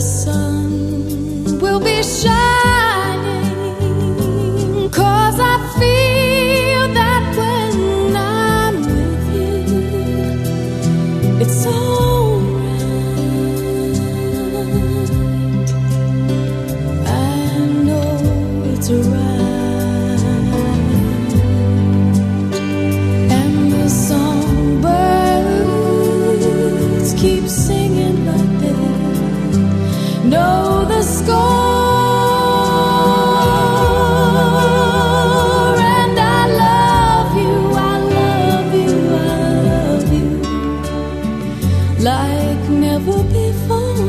sun will be shining. Cause I feel that when I'm with you, it's alright. I know it's right. And the songbirds keep singing like they know the score. And I love you, I love you, I love you like never before.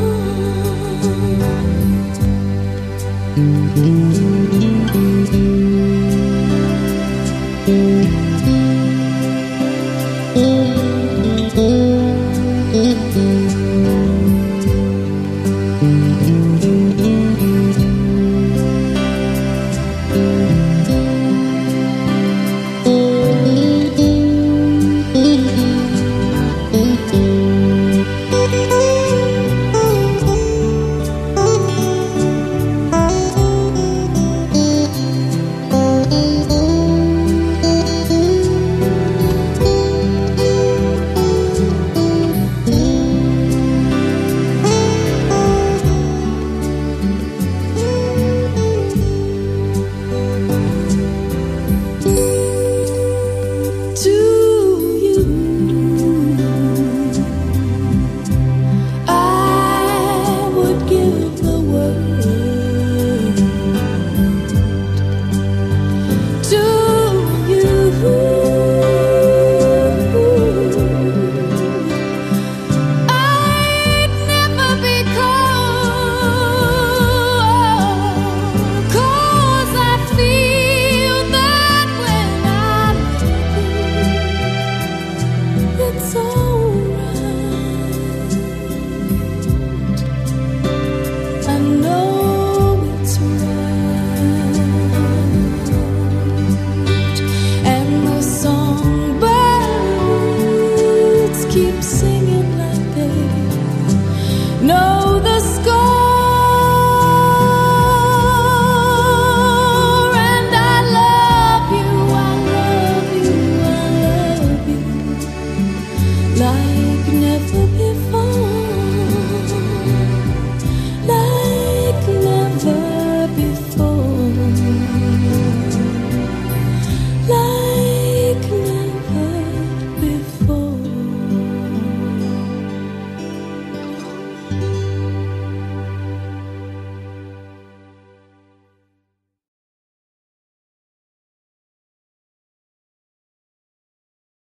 keep singing like they know the score. And I love you, I love you, I love you like never before.